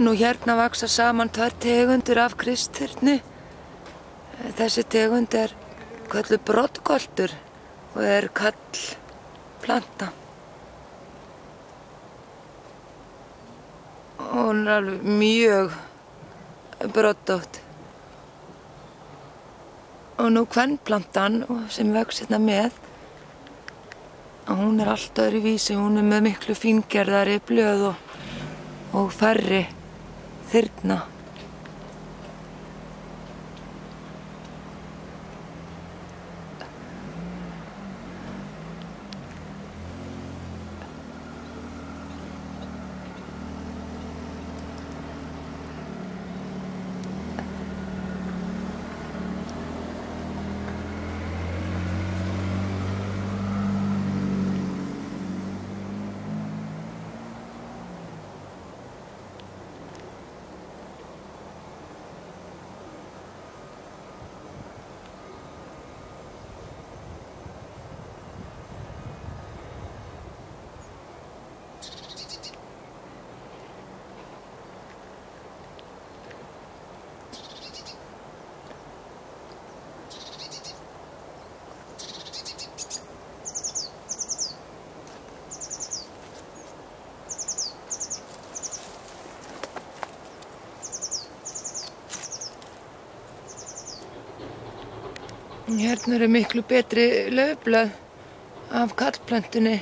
Nú hérna vaksa saman tvær tegundur af kristyrni. Þessi tegund er köllu brottkoltur og er kall planta. Og hún er alveg mjög brottótt. Og nú kvennplantan sem vex hérna með, hún er allt öðru vísi, hún er með miklu fíngerðari blöð og, og færri Цертна. Hérna eru miklu betri löfblöð af kallplöntunni.